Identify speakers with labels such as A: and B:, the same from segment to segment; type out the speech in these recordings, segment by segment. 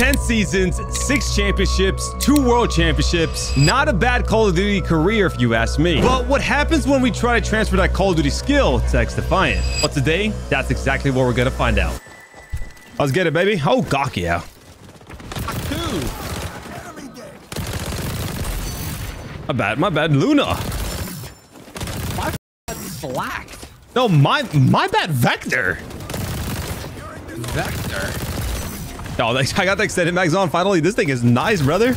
A: 10 seasons, six championships, two world championships. Not a bad Call of Duty career, if you ask me. But what happens when we try to transfer that Call of Duty skill to XDefiant? But today, that's exactly what we're gonna find out. Let's get it, baby. Oh, gawk, yeah. My bad, my bad. Luna.
B: My slacked.
A: No, my my bad, Vector.
B: Vector.
A: Oh, I got the extended mags on finally. This thing is nice, brother.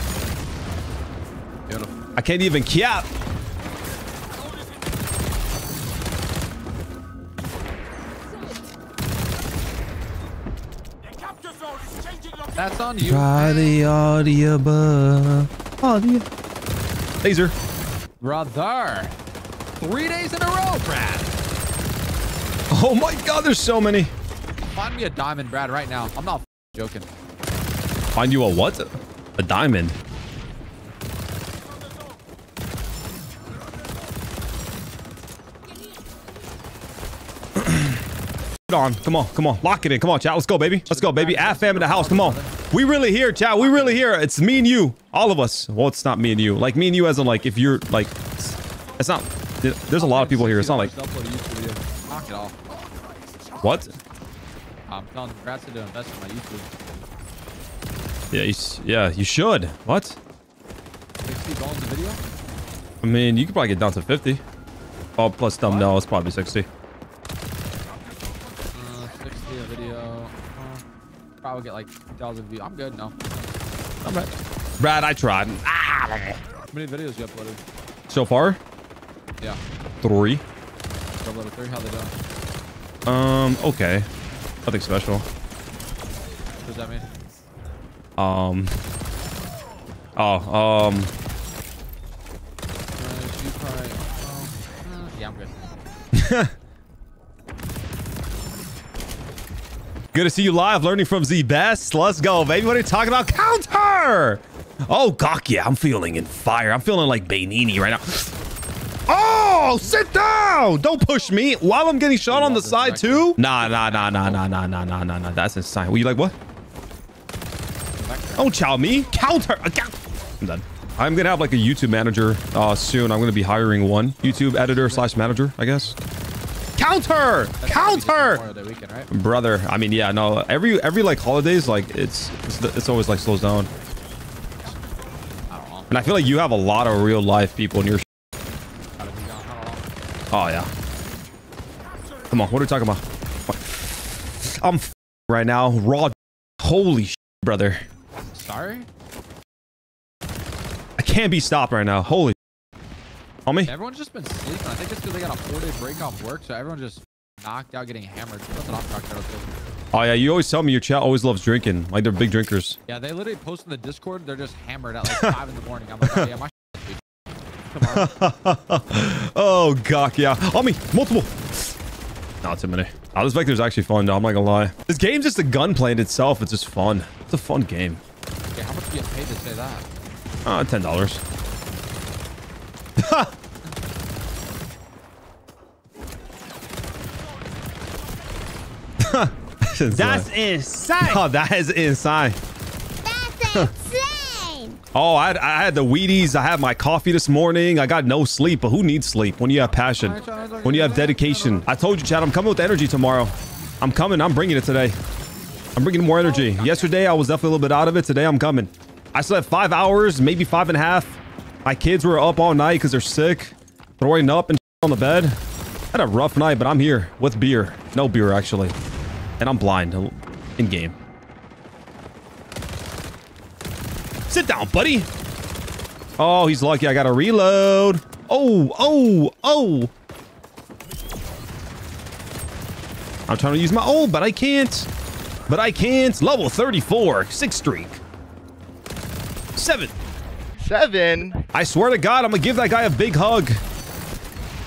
B: Beautiful.
A: I can't even cap.
B: That's on you.
A: Try the audio, audio. Laser.
B: Brother. Three days in a row, Brad.
A: Oh my god, there's so many.
B: Find me a diamond, Brad, right now. I'm not joking.
A: Find you a what? A diamond. on. Come on. Come on. Lock it in. Come on, chat. Let's go, baby. Let's go, baby. Add fam in the house. Come on. We really here, chat. We really here. It's me and you. All of us. Well, it's not me and you. Like me and you as in like if you're like it's not there's a lot of people here. It's not like
B: Knock it off.
A: what?
B: I'm telling Brad's to invest in my YouTube.
A: Yeah, you, yeah, you should. What?
B: 60 dollars a video?
A: I mean, you could probably get down to 50. Oh, plus thumbnail, it's probably 60.
B: Uh, 60 a video. Uh, probably get like 2,000 views. I'm good now.
A: All right. Brad, I tried. Ah,
B: How many videos you uploaded?
A: so far,
B: Yeah.
A: three.
B: Uploaded three. How they doing?
A: Um, okay. Nothing special.
B: What does that mean?
A: Um. Oh, um.
B: Uh, probably, uh, yeah, I'm good.
A: Good to see you live, learning from the Best. Let's go, baby. What are you talking about? Counter! Oh, gawk, yeah. I'm feeling in fire. I'm feeling like Bainini right now. Oh, sit down! Don't push me while I'm getting shot on the side too. Nah, nah, nah, nah, nah, nah, nah, nah, nah, nah. That's insane. Were you like what? Don't chow me. Counter. I'm done. I'm gonna have like a YouTube manager uh, soon. I'm gonna be hiring one YouTube editor slash manager, I guess. Counter! Counter!
B: Memorial weekend, right?
A: brother i mean yeah no every every like holidays like it's it's, it's always like slows down
B: I don't know.
A: and i feel like you have a lot of real life people in your
B: Gotta be gone. I don't know.
A: Oh yeah come on what are we talking about i'm f- right now raw holy sh- brother
B: Sorry?
A: i can't be stopped right now holy homie
B: Everyone's just been sleeping. I think it's because they got a four day break off work, so everyone's just knocked out, getting hammered. That's what I'm knocked out
A: oh yeah you always tell me your chat always loves drinking like they're big drinkers
B: Yeah, they literally post in the Discord. They're just hammered at like five in the morning. I'm like, oh, yeah, my shit.
A: oh gawk yeah on me multiple not too many oh this vector's actually fun though i'm not gonna lie this game's just a gunplay in itself it's just fun it's a fun game
B: Okay, how much do you get paid to say that?
A: Uh, ten dollars.
C: That's insane.
A: oh, that is insane. Oh, I had, I had the Wheaties. I had my coffee this morning. I got no sleep, but who needs sleep when you have passion? When you have dedication. I told you, Chad, I'm coming with energy tomorrow. I'm coming. I'm bringing it today. I'm bringing more energy. Yesterday, I was definitely a little bit out of it. Today, I'm coming. I slept five hours, maybe five and a half. My kids were up all night because they're sick, throwing up and on the bed. Had a rough night, but I'm here with beer. No beer, actually. And I'm blind in game. Sit down, buddy. Oh, he's lucky. I got to reload. Oh, oh, oh. I'm trying to use my old, but I can't. But I can't. Level 34. Six streak. Seven.
C: Seven.
A: I swear to God, I'm going to give that guy a big hug.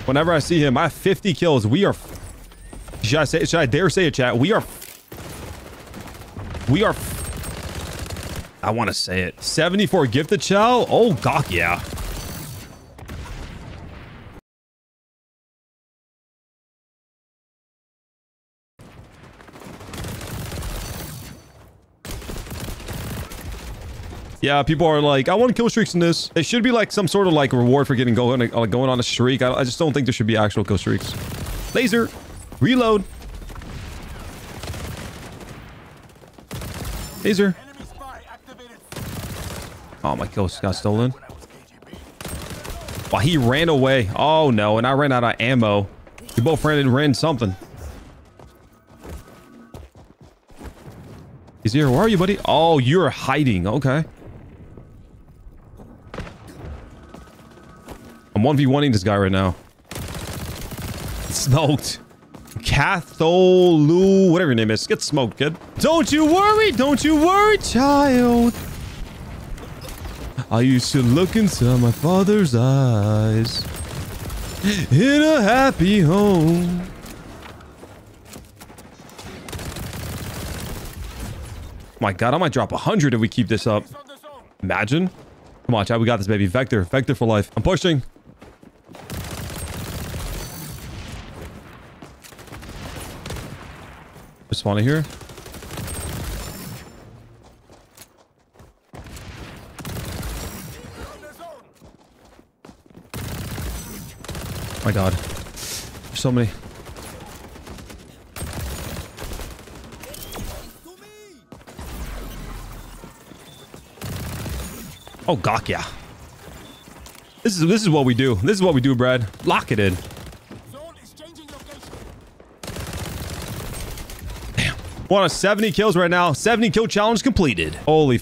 A: Whenever I see him, I have 50 kills. We are... Should I say? Should I dare say it, chat? We are... We are... I want to say it. 74 gifted chow? Oh, gawk, yeah. Yeah, people are like, I want kill streaks in this. It should be like some sort of like reward for getting going, like going on a streak. I, I just don't think there should be actual kill streaks. Laser. Reload. Laser. Oh, my kill got stolen. Wow, he ran away. Oh, no. And I ran out of ammo. We both ran and ran something. He's here. Where are you, buddy? Oh, you're hiding. Okay. I'm 1v1ing this guy right now. Smoked. Catholu, whatever your name is. Get smoked, kid. Don't you worry. Don't you worry, child. I used to look into my father's eyes in a happy home. My God, I might drop 100 if we keep this up. Imagine. Come on, Chad. We got this, baby. Vector. Vector for life. I'm pushing. Just want to hear. My God. There's so many. Oh, gawk, yeah. This is this is what we do. This is what we do, Brad. Lock it in. Damn. We're on 70 kills right now. 70 kill challenge completed. Holy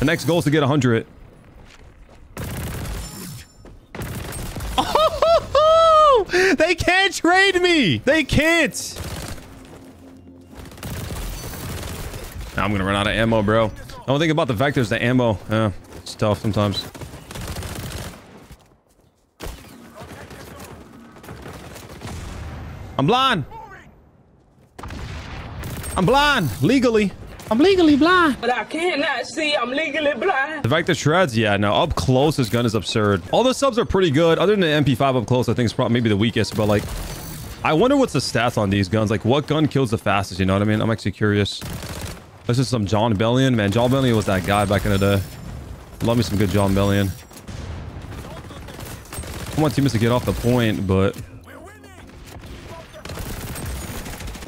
A: The next goal is to get 100. They can't trade me. They can't. I'm gonna run out of ammo, bro. The only thing about the vectors, the ammo. Yeah, it's tough sometimes. I'm blind. I'm blind. Legally. I'm legally blind.
D: But I cannot see. I'm legally blind.
A: The Vector shreds, yeah, no. Up close, this gun is absurd. All the subs are pretty good. Other than the MP5 up close, I think it's probably maybe the weakest. But like, I wonder what's the stats on these guns. Like, what gun kills the fastest? You know what I mean? I'm actually curious. This is some Jon Bellion. Man, Jon Bellion was that guy back in the day. Love me some good Jon Bellion. I want teammates to get off the point, but...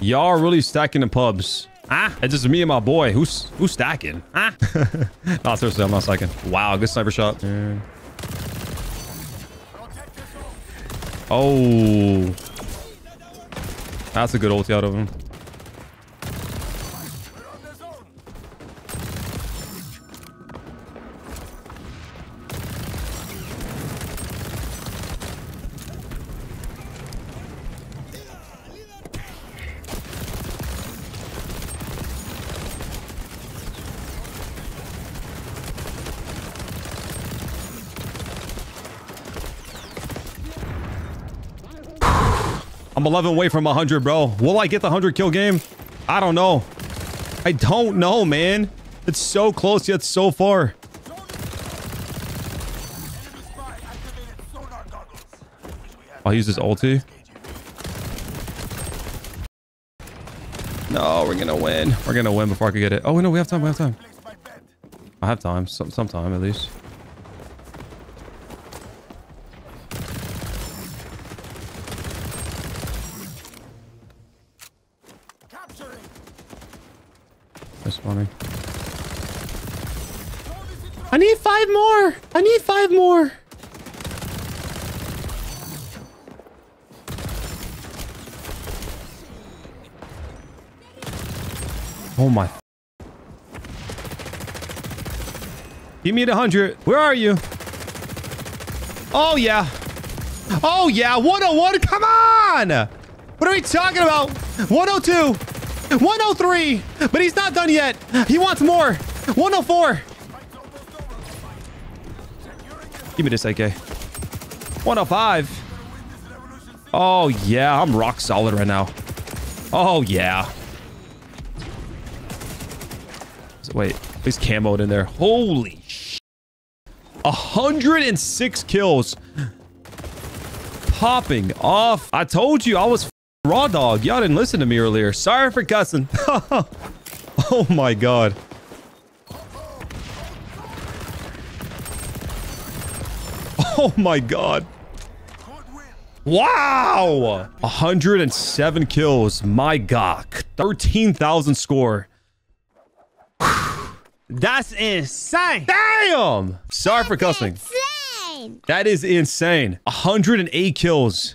A: Y'all are really stacking the pubs. Ah, it's just me and my boy. Who's who's stacking? Ah. no, seriously, I'm not stacking. Wow, good sniper shot. Yeah. Oh. That's a good ulti out of him. I'm 11 away from 100, bro. Will I get the 100 kill game? I don't know. I don't know, man. It's so close yet so far. I'll use this ulti. No, we're gonna win. We're gonna win before I can get it. Oh, no, we have time. We have time. I have time. Some, some time, at least. Funny. I need five more. I need five more. Oh my. Give me the 100. Where are you? Oh, yeah. Oh, yeah. 101. Come on. What are we talking about? 102. 103. But he's not done yet. He wants more. 104. Give me this AK. 105. Oh, yeah. I'm rock solid right now. Oh, yeah. Wait, he's camoed in there. Holy sh 106 kills. Popping off. I told you I was Raw dog, y'all didn't listen to me earlier. Sorry for cussing. oh my god. Oh my god. Wow! 107 kills. My god. 13,000 score.
C: That's insane.
A: Damn! Sorry for cussing.
E: Insane.
A: That is insane. 108 kills.